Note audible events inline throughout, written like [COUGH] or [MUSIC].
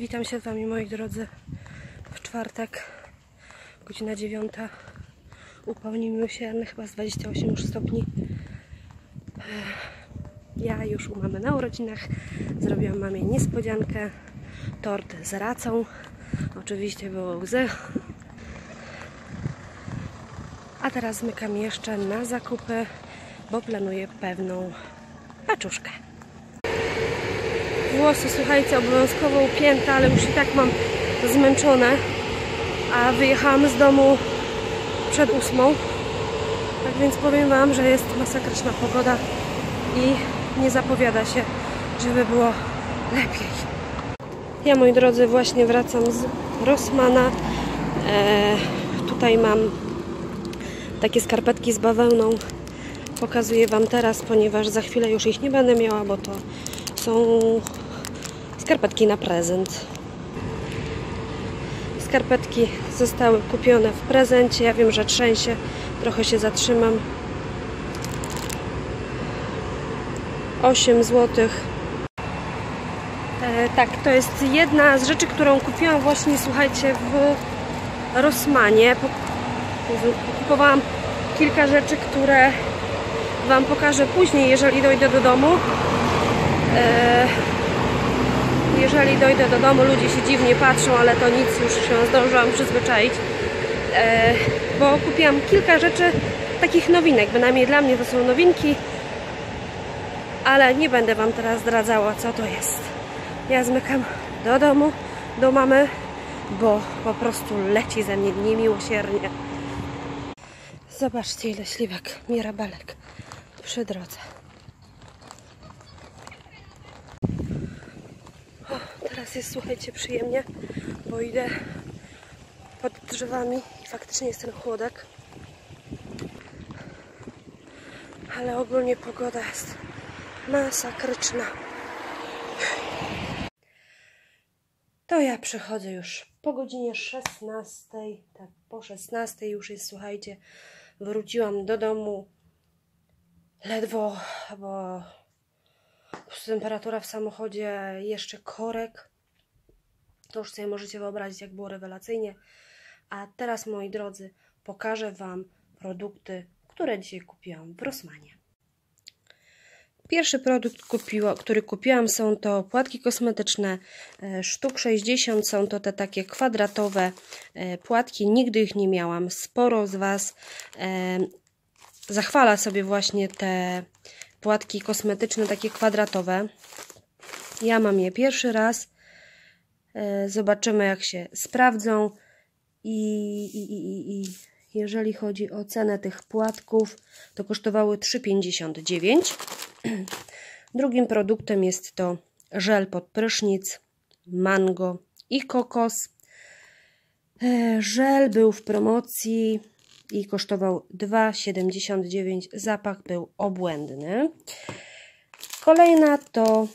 Witam się z Wami moi drodzy w czwartek, godzina dziewiąta. Upał niemiłosierny, chyba z 28 już stopni. Ja już u mamy na urodzinach. Zrobiłam mamie niespodziankę. Tort z racą. Oczywiście było łzy. A teraz zmykam jeszcze na zakupy, bo planuję pewną paczuszkę. Włosy, słuchajcie, obowiązkowo upięte, ale już i tak mam zmęczone. A wyjechałam z domu przed ósmą. Tak więc powiem Wam, że jest masakryczna pogoda i nie zapowiada się, żeby było lepiej. Ja, moi drodzy, właśnie wracam z Rossmana. E, tutaj mam takie skarpetki z bawełną. Pokazuję Wam teraz, ponieważ za chwilę już ich nie będę miała, bo to są skarpetki na prezent. Skarpetki zostały kupione w prezencie. Ja wiem, że trzęsie, trochę się zatrzymam. 8 zł. E, tak, to jest jedna z rzeczy, którą kupiłam właśnie, słuchajcie, w Rossmanie. Kupowałam kilka rzeczy, które Wam pokażę później, jeżeli dojdę do domu. E, jeżeli dojdę do domu, ludzie się dziwnie patrzą, ale to nic, już się zdążyłam przyzwyczaić. E, bo kupiłam kilka rzeczy, takich nowinek, bynajmniej dla mnie to są nowinki, ale nie będę Wam teraz zdradzała, co to jest. Ja zmykam do domu, do mamy, bo po prostu leci ze mnie niemiłosiernie. Zobaczcie, ile śliwek, mirabelek przy drodze. O, teraz jest, słuchajcie, przyjemnie, bo idę pod drzewami i faktycznie jest ten chłodek. Ale ogólnie pogoda jest masakryczna. To ja przychodzę już po godzinie 16, tak po 16 już jest, słuchajcie, wróciłam do domu ledwo, bo temperatura w samochodzie jeszcze korek. To już sobie możecie wyobrazić, jak było rewelacyjnie. A teraz, moi drodzy, pokażę Wam produkty, które dzisiaj kupiłam w Rossmanie. Pierwszy produkt, który kupiłam, są to płatki kosmetyczne sztuk 60. Są to te takie kwadratowe płatki. Nigdy ich nie miałam. Sporo z Was zachwala sobie właśnie te płatki kosmetyczne, takie kwadratowe. Ja mam je pierwszy raz. Zobaczymy, jak się sprawdzą. I, i, i, i jeżeli chodzi o cenę tych płatków, to kosztowały 3,59. [CLEARS THROAT] Drugim produktem jest to żel pod prysznic, mango i kokos. Żel był w promocji i kosztował 2,79. Zapach był obłędny. Kolejna to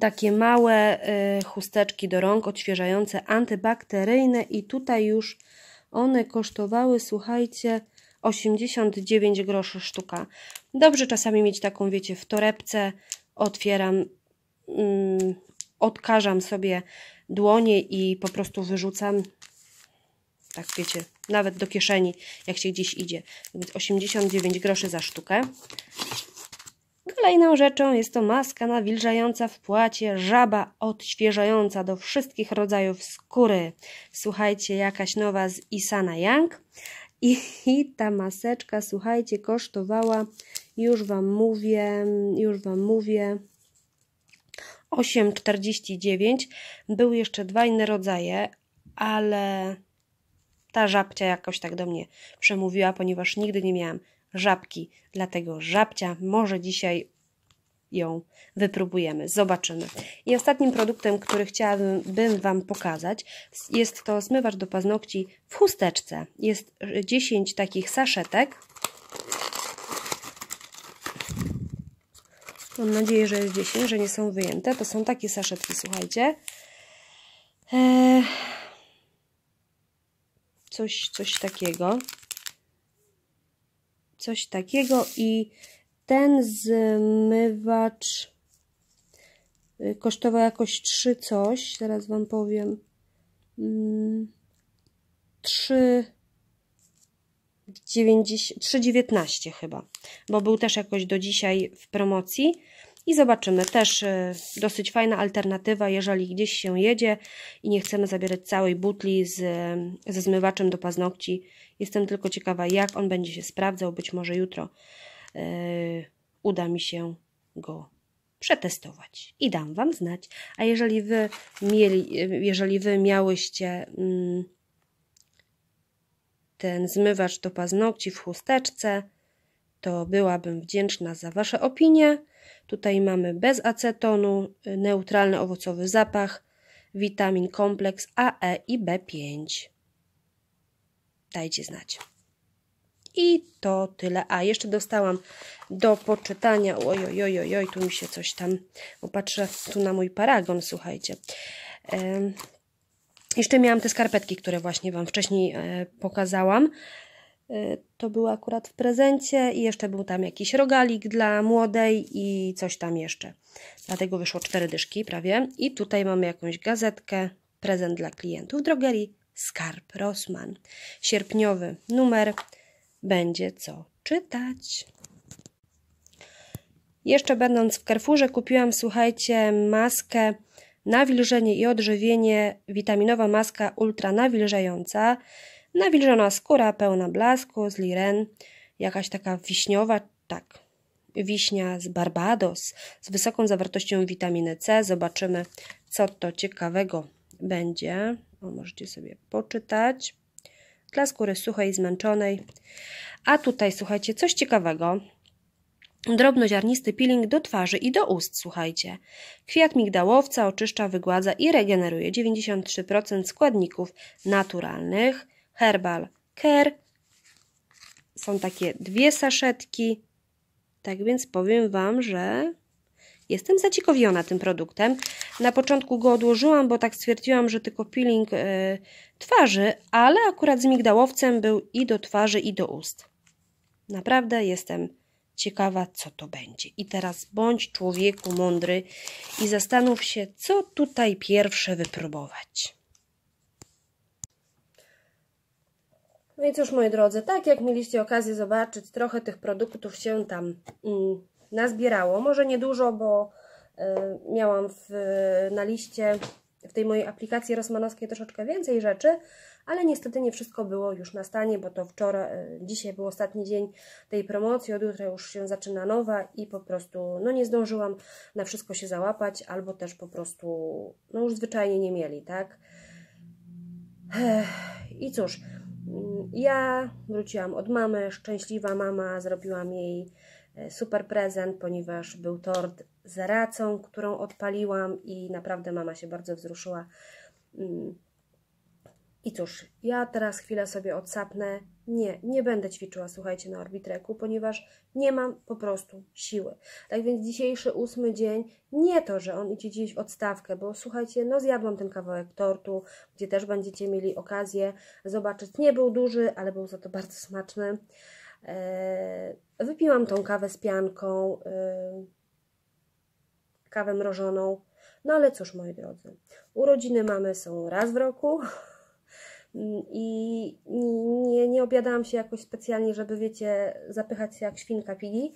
takie małe chusteczki do rąk odświeżające, antybakteryjne i tutaj już one kosztowały, słuchajcie, 89 groszy sztuka. Dobrze czasami mieć taką, wiecie, w torebce. Otwieram, mm, odkażam sobie dłonie i po prostu wyrzucam. Tak, wiecie, nawet do kieszeni, jak się gdzieś idzie. Więc 89 groszy za sztukę. Kolejną rzeczą jest to maska nawilżająca w płacie, żaba odświeżająca do wszystkich rodzajów skóry. Słuchajcie, jakaś nowa z Isana Young. I, I ta maseczka, słuchajcie, kosztowała, już Wam mówię, już Wam mówię, 8,49. Były jeszcze dwa inne rodzaje, ale ta żabcia jakoś tak do mnie przemówiła, ponieważ nigdy nie miałam żabki, dlatego żabcia może dzisiaj ją wypróbujemy, zobaczymy. I ostatnim produktem, który chciałabym Wam pokazać, jest to zmywacz do paznokci w chusteczce. Jest 10 takich saszetek. Mam nadzieję, że jest 10, że nie są wyjęte. To są takie saszetki, słuchajcie. Eee, coś, coś takiego. Coś takiego i ten zmywacz Y, kosztował jakoś 3 coś, zaraz Wam powiem. 3 3,19 chyba, bo był też jakoś do dzisiaj w promocji. I zobaczymy, też y, dosyć fajna alternatywa, jeżeli gdzieś się jedzie i nie chcemy zabierać całej butli z, ze zmywaczem do paznokci. Jestem tylko ciekawa, jak on będzie się sprawdzał. Być może jutro yy, uda mi się go przetestować i dam Wam znać. A jeżeli Wy, mieli, jeżeli wy miałyście mm, ten zmywacz do paznokci w chusteczce, to byłabym wdzięczna za Wasze opinie. Tutaj mamy bez acetonu, neutralny owocowy zapach, witamin kompleks A, E i B5. Dajcie znać. I to tyle. A, jeszcze dostałam do poczytania. Oj, oj, oj, oj, oj tu mi się coś tam. Popatrzę tu na mój paragon, słuchajcie. jeszcze miałam te skarpetki, które właśnie Wam wcześniej e, pokazałam. E, to było akurat w prezencie i jeszcze był tam jakiś rogalik dla młodej i coś tam jeszcze. Dlatego wyszło cztery dyszki prawie. I tutaj mamy jakąś gazetkę, prezent dla klientów drogerii Skarb Rossmann. Sierpniowy numer będzie co czytać. Jeszcze będąc w Carrefourze kupiłam, słuchajcie, maskę nawilżenie i odżywienie, witaminowa maska ultra nawilżająca, nawilżona skóra pełna blasku z liren, jakaś taka wiśniowa, tak, wiśnia z Barbados z wysoką zawartością witaminy C. Zobaczymy, co to ciekawego będzie. O, możecie sobie poczytać dla skóry suchej, zmęczonej. A tutaj, słuchajcie, coś ciekawego. Drobnoziarnisty peeling do twarzy i do ust, słuchajcie. Kwiat migdałowca oczyszcza, wygładza i regeneruje 93% składników naturalnych. Herbal Care. Są takie dwie saszetki. Tak więc powiem Wam, że Jestem zaciekawiona tym produktem. Na początku go odłożyłam, bo tak stwierdziłam, że tylko peeling yy, twarzy, ale akurat z migdałowcem był i do twarzy, i do ust. Naprawdę jestem ciekawa, co to będzie. I teraz bądź człowieku mądry i zastanów się, co tutaj pierwsze wypróbować. No i cóż, moi drodzy, tak jak mieliście okazję zobaczyć, trochę tych produktów się tam mm, nazbierało. Może niedużo, bo y, miałam w, na liście w tej mojej aplikacji rosmanowskiej troszeczkę więcej rzeczy, ale niestety nie wszystko było już na stanie, bo to wczoraj, y, dzisiaj był ostatni dzień tej promocji, od jutra już się zaczyna nowa i po prostu no nie zdążyłam na wszystko się załapać, albo też po prostu no już zwyczajnie nie mieli, tak? I cóż, ja wróciłam od mamy, szczęśliwa mama, zrobiłam jej E, super prezent, ponieważ był tort z racą, którą odpaliłam i naprawdę mama się bardzo wzruszyła. I cóż, ja teraz chwilę sobie odsapnę. Nie, nie będę ćwiczyła, słuchajcie, na orbitreku, ponieważ nie mam po prostu siły. Tak więc dzisiejszy ósmy dzień, nie to, że on idzie gdzieś w odstawkę, bo słuchajcie, no zjadłam ten kawałek tortu, gdzie też będziecie mieli okazję zobaczyć. Nie był duży, ale był za to bardzo smaczny. E, wypiłam tą kawę z pianką, e, kawę mrożoną. No ale cóż, moi drodzy, urodziny mamy są raz w roku i nie, nie obiadałam się jakoś specjalnie, żeby, wiecie, zapychać się jak świnka pili,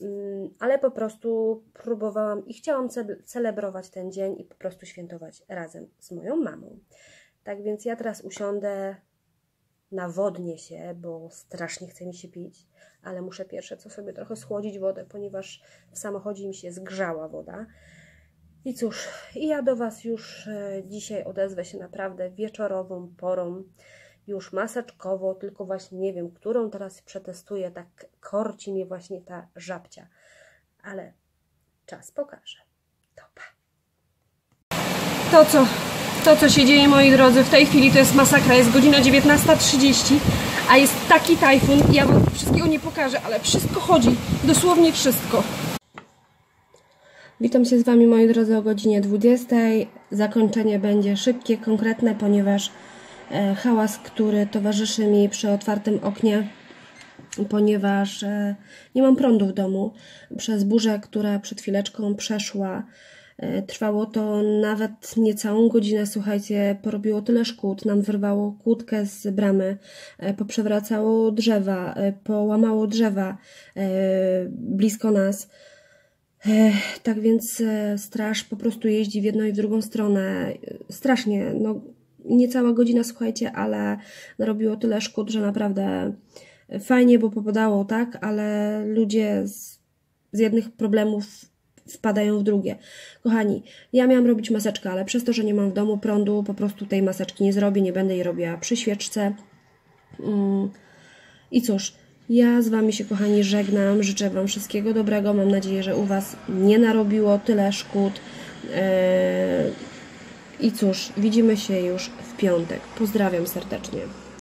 mm, ale po prostu próbowałam i chciałam celebrować ten dzień i po prostu świętować razem z moją mamą. Tak więc ja teraz usiądę nawodnię się, bo strasznie chce mi się pić, ale muszę pierwsze co sobie trochę schłodzić wodę, ponieważ w samochodzie mi się zgrzała woda. I cóż, i ja do Was już e, dzisiaj odezwę się naprawdę wieczorową porą, już maseczkowo, tylko właśnie nie wiem, którą teraz przetestuję, tak korci mnie właśnie ta żabcia, ale czas pokaże. Topa. To co? To, co się dzieje, moi drodzy, w tej chwili to jest masakra. Jest godzina 19.30, a jest taki tajfun. Ja Wam wszystkiego nie pokażę, ale wszystko chodzi. Dosłownie wszystko. Witam się z Wami, moi drodzy, o godzinie 20. Zakończenie będzie szybkie, konkretne, ponieważ e, hałas, który towarzyszy mi przy otwartym oknie, ponieważ e, nie mam prądu w domu. Przez burzę, która przed chwileczką przeszła, E, Trwało to nawet niecałą godzinę, słuchajcie, porobiło tyle szkód, nam wyrwało kłódkę z bramy, poprzewracało drzewa, połamało drzewa blisko nas. Tak więc e, straż po prostu jeździ w jedną i w drugą stronę. Strasznie, no niecała godzina, słuchajcie, ale narobiło tyle szkód, że naprawdę fajnie, bo popadało, tak, ale ludzie z, z jednych problemów wpadają w drugie. Kochani, ja miałam robić maseczkę, ale przez to, że nie mam w domu prądu, po prostu tej maseczki nie zrobię, nie będę jej robiła przy świeczce. Mm. I cóż, ja z Wami się, kochani, żegnam. Życzę Wam wszystkiego dobrego. Mam nadzieję, że u Was nie narobiło tyle szkód. Eee, I cóż, widzimy się już w piątek. Pozdrawiam serdecznie.